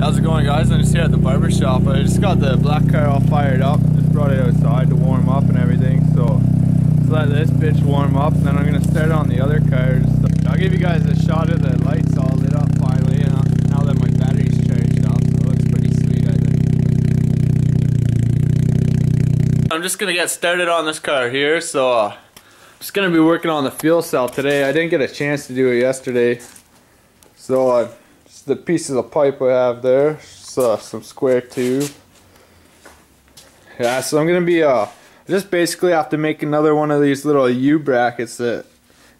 How's it going guys? I'm just here at the barber shop. I just got the black car all fired up. Just brought it outside to warm up and everything. So let's let this bitch warm up and then I'm gonna start on the other cars. I'll give you guys a shot of the lights all lit up finally uh, now that my battery's charged up. So it looks pretty sweet I think. I'm just gonna get started on this car here. So uh, just gonna be working on the fuel cell today. I didn't get a chance to do it yesterday. So uh, the pieces of pipe I have there. So, some square tube. Yeah, so I'm gonna be uh just basically have to make another one of these little U brackets that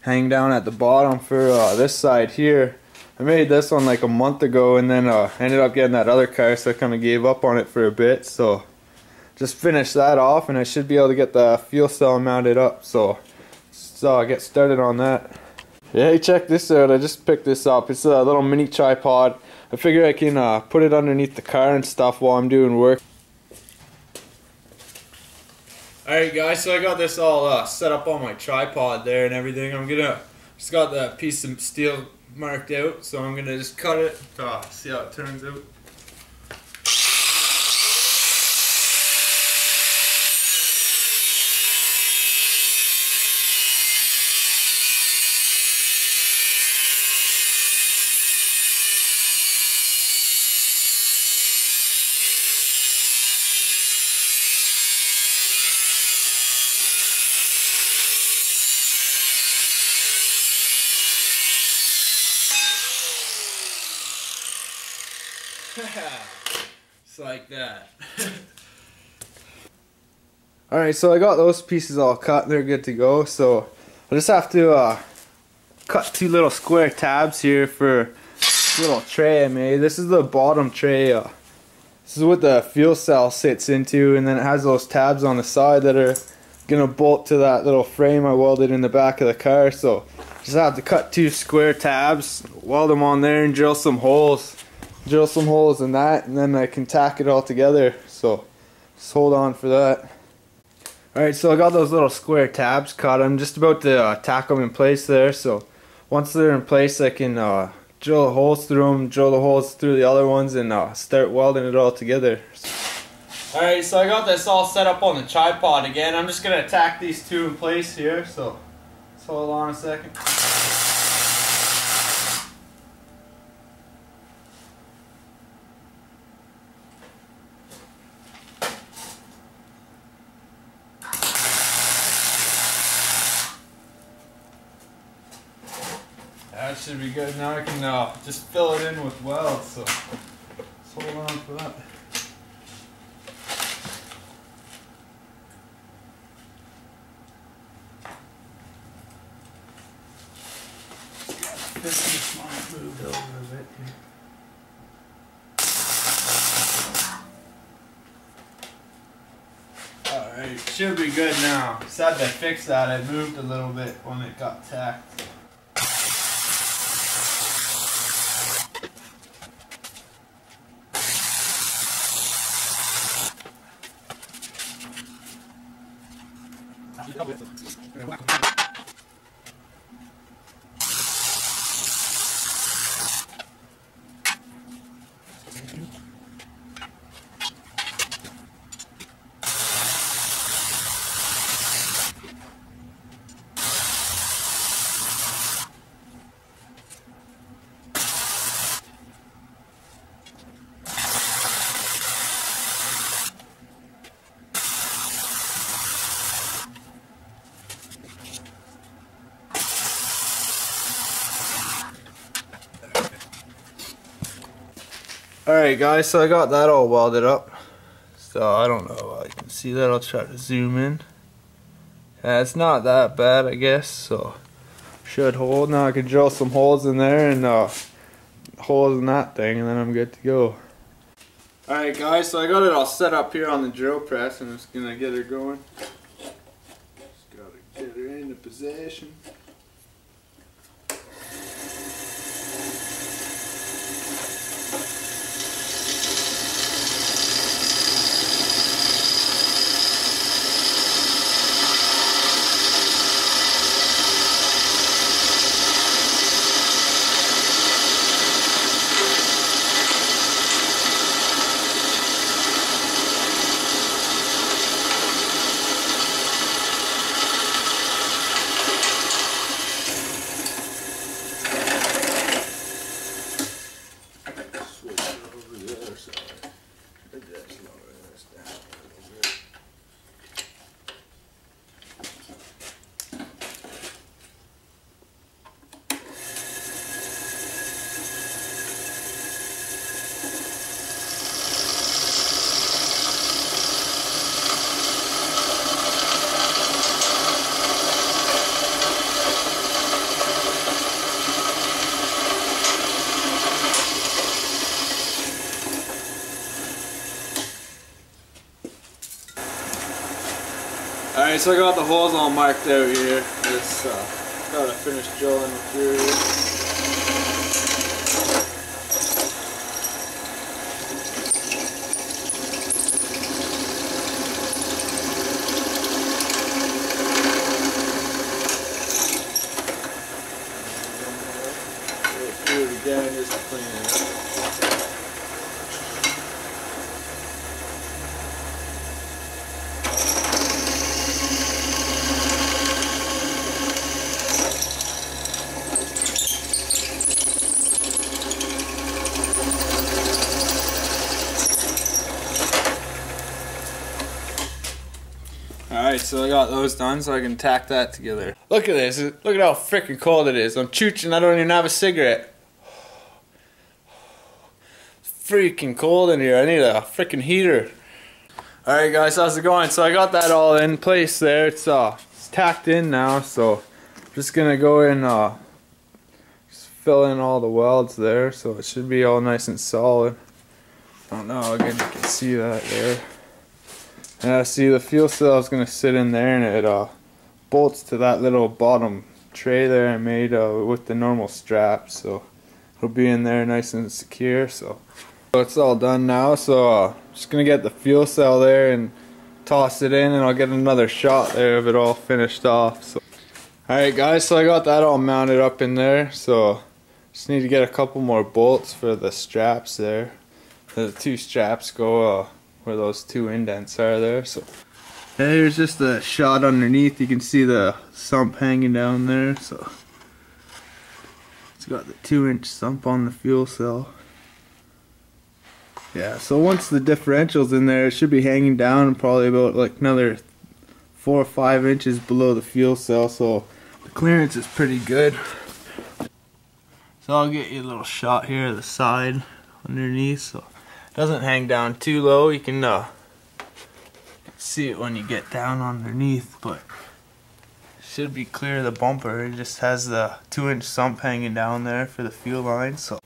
hang down at the bottom for uh, this side here. I made this one like a month ago and then uh, ended up getting that other car so I kind of gave up on it for a bit so just finish that off and I should be able to get the fuel cell mounted up so so I'll get started on that. Yeah, check this out. I just picked this up. It's a little mini tripod. I figure I can uh, put it underneath the car and stuff while I'm doing work. Alright guys, so I got this all uh, set up on my tripod there and everything. I'm gonna, just got that piece of steel marked out, so I'm gonna just cut it uh, see how it turns out. It's like that. Alright, so I got those pieces all cut. They're good to go. So I just have to uh, cut two little square tabs here for little tray I made. This is the bottom tray. Uh, this is what the fuel cell sits into and then it has those tabs on the side that are gonna bolt to that little frame I welded in the back of the car. So just have to cut two square tabs, weld them on there and drill some holes drill some holes in that and then I can tack it all together. So just hold on for that. Alright so I got those little square tabs cut. I'm just about to uh, tack them in place there. So once they're in place I can uh, drill holes through them drill the holes through the other ones and uh, start welding it all together. Alright so I got this all set up on the tripod again. I'm just gonna tack these two in place here. So let's hold on a second should be good. Now I can uh, just fill it in with welds. So let's hold on for that. This might move over a bit here. Alright, should be good now. Had to fix that. It moved a little bit when it got tacked. Gracias. Alright guys, so I got that all welded up. So I don't know, I can see that, I'll try to zoom in. Yeah, it's not that bad I guess, so should hold. Now I can drill some holes in there and uh, holes in that thing and then I'm good to go. Alright guys, so I got it all set up here on the drill press and I'm just gonna get her going. Just gotta get her into position. Alright, so I got the holes all marked out here. Just uh, gotta finish drilling through. Through it again just to clean it up. Alright, so I got those done so I can tack that together. Look at this. Look at how freaking cold it is. I'm chooching. I don't even have a cigarette. Freaking cold in here. I need a freaking heater. Alright guys, how's it going? So I got that all in place there. It's uh it's tacked in now, so I'm just gonna go and uh just fill in all the welds there so it should be all nice and solid. I don't know good you can see that there. Yeah, see the fuel cell is gonna sit in there and it uh, bolts to that little bottom tray there I made uh, with the normal strap. So it'll be in there nice and secure so, so it's all done now so uh, just gonna get the fuel cell there and toss it in and I'll get another shot there of it all finished off so. Alright guys so I got that all mounted up in there so just need to get a couple more bolts for the straps there. The two straps go uh, where those two indents are there. So here's just a shot underneath. You can see the sump hanging down there. So it's got the two inch sump on the fuel cell. Yeah, so once the differential's in there, it should be hanging down probably about like another four or five inches below the fuel cell. So the clearance is pretty good. So I'll get you a little shot here of the side underneath. So doesn't hang down too low. You can uh, see it when you get down underneath, but should be clear of the bumper. It just has the two inch sump hanging down there for the fuel line. So.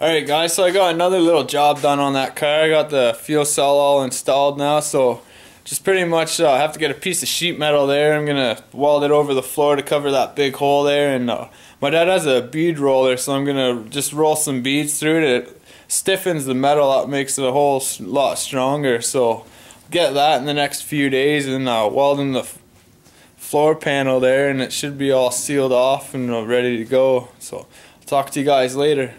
Alright guys, so I got another little job done on that car. I got the fuel cell all installed now, so just pretty much uh, have to get a piece of sheet metal there. I'm gonna weld it over the floor to cover that big hole there, and uh, my dad has a bead roller, so I'm gonna just roll some beads through it. Stiffens the metal up, makes it a whole lot stronger. So get that in the next few days, and uh, weld in the floor panel there, and it should be all sealed off and uh, ready to go. So I'll talk to you guys later.